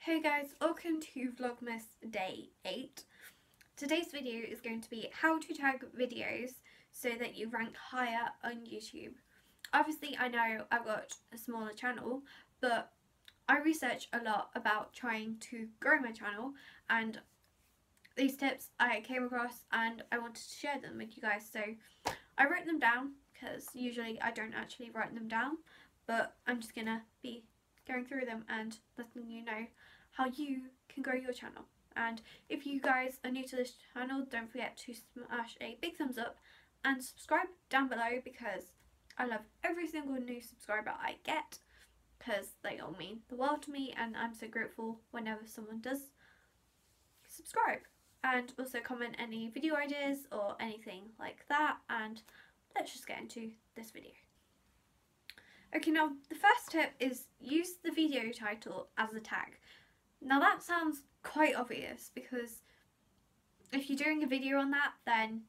Hey guys, welcome to Vlogmas Day 8. Today's video is going to be how to tag videos so that you rank higher on YouTube. Obviously I know I've got a smaller channel but I research a lot about trying to grow my channel and these tips I came across and I wanted to share them with you guys so I wrote them down because usually I don't actually write them down but I'm just gonna be going through them and letting you know how you can grow your channel. And if you guys are new to this channel, don't forget to smash a big thumbs up and subscribe down below because I love every single new subscriber I get because they all mean the world to me and I'm so grateful whenever someone does subscribe. And also comment any video ideas or anything like that and let's just get into this video. Okay, now the first tip is use the video title as a tag. Now that sounds quite obvious because if you're doing a video on that, then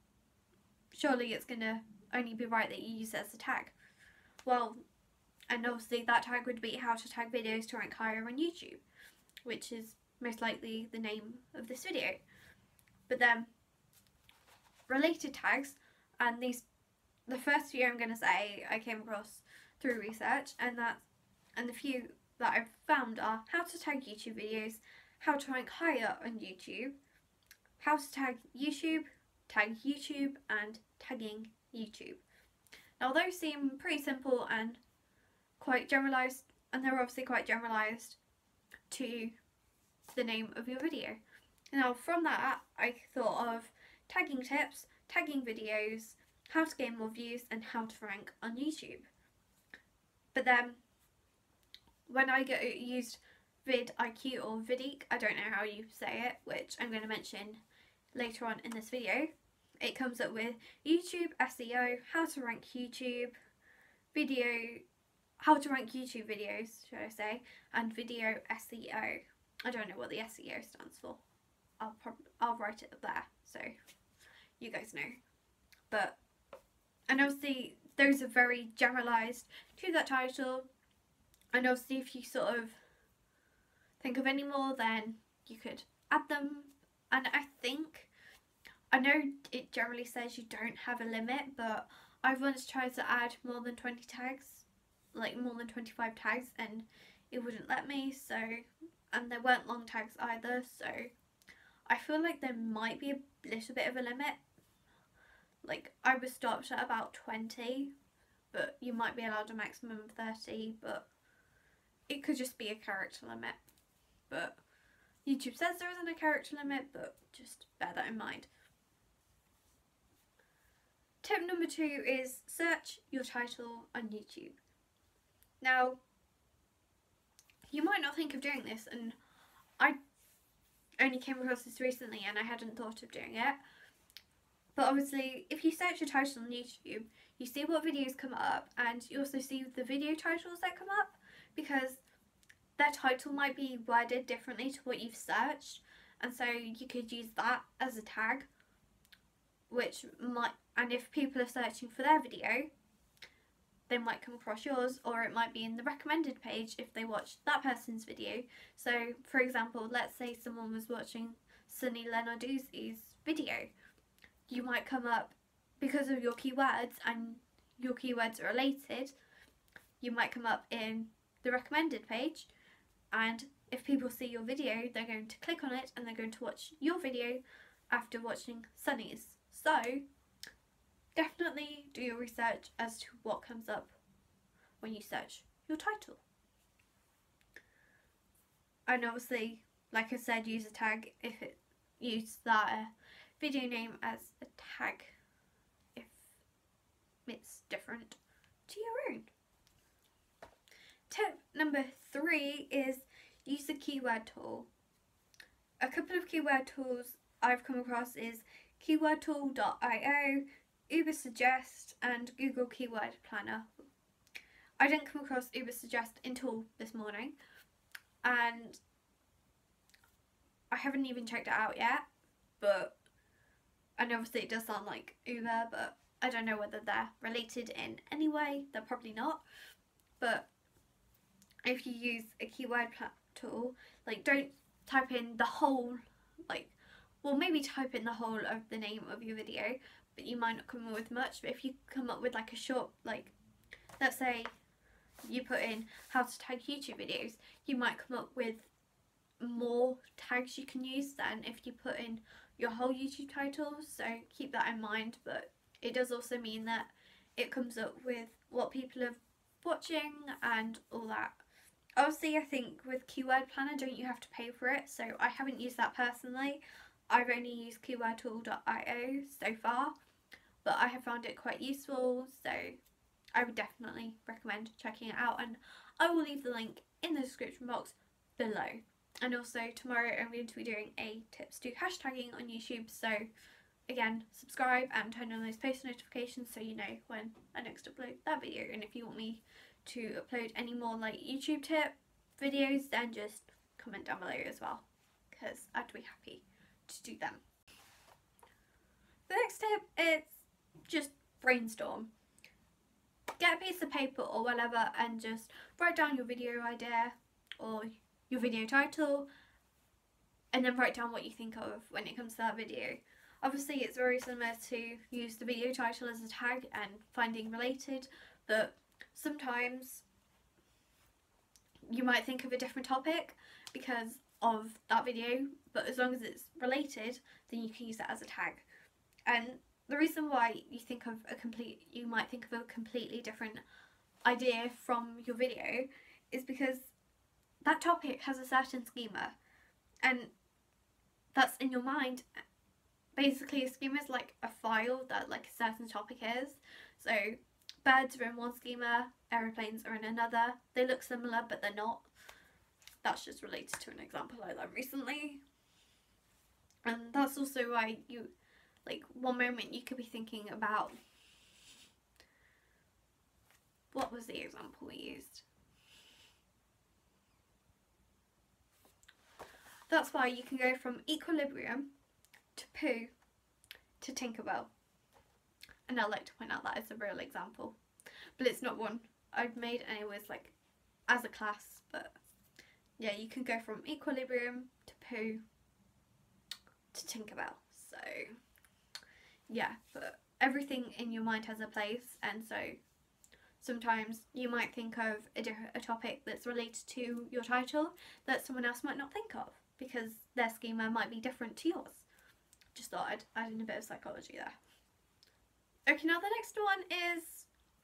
surely it's going to only be right that you use it as a tag. Well, and obviously that tag would be how to tag videos to rank higher on YouTube, which is most likely the name of this video. But then, related tags, and these, the first few I'm going to say I came across through research, and that, and the few that I've found are how to tag YouTube videos, how to rank higher on YouTube, how to tag YouTube, tag YouTube, and tagging YouTube. Now those seem pretty simple and quite generalised, and they're obviously quite generalised to the name of your video. Now from that I thought of tagging tips, tagging videos, how to gain more views and how to rank on YouTube. But then when I get used vidIQ or vidIQ, I don't know how you say it, which I'm going to mention later on in this video. It comes up with YouTube SEO, how to rank YouTube, video, how to rank YouTube videos, should I say, and video SEO. I don't know what the SEO stands for. I'll probably I'll write it up there so you guys know. But and obviously those are very generalised to that title. And obviously if you sort of think of any more then you could add them. And I think I know it generally says you don't have a limit but I've once tried to add more than 20 tags like more than 25 tags and it wouldn't let me so and there weren't long tags either so I feel like there might be a little bit of a limit like I was stopped at about 20 but you might be allowed a maximum of 30 but it could just be a character limit. But YouTube says there isn't a character limit, but just bear that in mind. Tip number two is search your title on YouTube. Now, you might not think of doing this, and I only came across this recently and I hadn't thought of doing it. But obviously, if you search a title on YouTube, you see what videos come up, and you also see the video titles that come up because their title might be worded differently to what you've searched and so you could use that as a tag which might and if people are searching for their video they might come across yours or it might be in the recommended page if they watch that person's video. So for example let's say someone was watching Sunny Lenarduzzi's video you might come up because of your keywords and your keywords are related you might come up in the recommended page and if people see your video they're going to click on it and they're going to watch your video after watching Sunny's. So definitely do your research as to what comes up when you search your title. And obviously, like I said, use a tag if it use that video name as a tag if it's different to your own. Tip number three is use the keyword tool. A couple of keyword tools I've come across is keywordtool.io, Ubersuggest and Google Keyword Planner. I didn't come across Ubersuggest until this morning and I haven't even checked it out yet but and obviously it does sound like Uber but I don't know whether they're related in any way, they're probably not but if you use a keyword tool. Like don't type in the whole like well maybe type in the whole of the name of your video but you might not come up with much but if you come up with like a short like let's say you put in how to tag YouTube videos you might come up with more tags you can use than if you put in your whole YouTube title so keep that in mind but it does also mean that it comes up with what people are watching and all that. Obviously I think with keyword planner don't you have to pay for it? So I haven't used that personally. I've only used keywordtool.io so far but I have found it quite useful so I would definitely recommend checking it out and I will leave the link in the description box below and also tomorrow I'm going to be doing a tips to hashtagging on YouTube so again subscribe and turn on those post notifications so you know when I next upload that video and if you want me to upload any more like YouTube tip videos then just comment down below as well because I'd be happy to do them. The next tip is just brainstorm. Get a piece of paper or whatever and just write down your video idea or your video title and then write down what you think of when it comes to that video. Obviously it's very similar to use the video title as a tag and finding related but sometimes you might think of a different topic because of that video but as long as it's related then you can use that as a tag and the reason why you think of a complete you might think of a completely different idea from your video is because that topic has a certain schema and that's in your mind. Basically a schema is like a file that like a certain topic is. So birds are in one schema aeroplanes are in another. They look similar but they're not. That's just related to an example I learned recently. And that's also why you like one moment you could be thinking about what was the example we used That's why you can go from equilibrium to poo to Tinkerbell. And I'd like to point out that it's a real example. But it's not one I've made was like as a class. But yeah, you can go from equilibrium to poo to Tinkerbell. So yeah, but everything in your mind has a place and so sometimes you might think of a, a topic that's related to your title that someone else might not think of because their schema might be different to yours. Just thought I'd add in a bit of psychology there. Okay, now the next one is,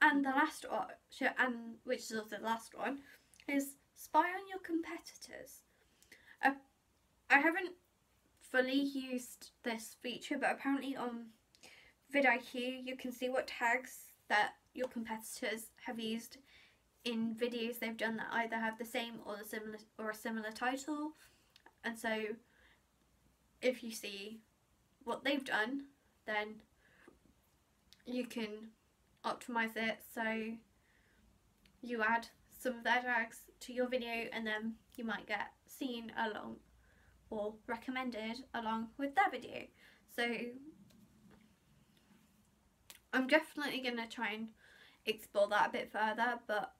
and the last one, and which is also the last one, is spy on your competitors. Uh, I haven't fully used this feature, but apparently on vidIQ you can see what tags that your competitors have used in videos they've done that either have the same or the similar or a similar title and so if you see what they've done then you can optimize it. So you add some of their tags to your video and then you might get seen along or recommended along with their video. So I'm definitely going to try and explore that a bit further but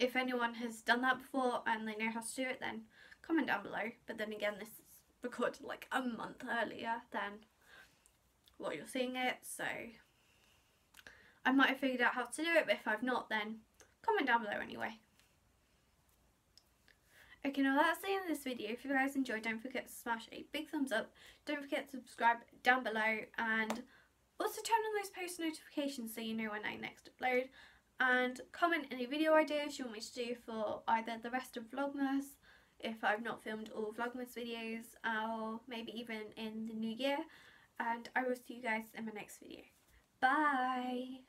if anyone has done that before and they know how to do it then comment down below. But then again, this is recorded like a month earlier than what you're seeing it, so I might have figured out how to do it, but if I've not, then comment down below anyway. Okay, now that's the end of this video. If you guys enjoyed, don't forget to smash a big thumbs up. Don't forget to subscribe down below and also turn on those post notifications so you know when I next upload. And comment any video ideas you want me to do for either the rest of Vlogmas if I've not filmed all Vlogmas videos or maybe even in the new year and I will see you guys in my next video. Bye!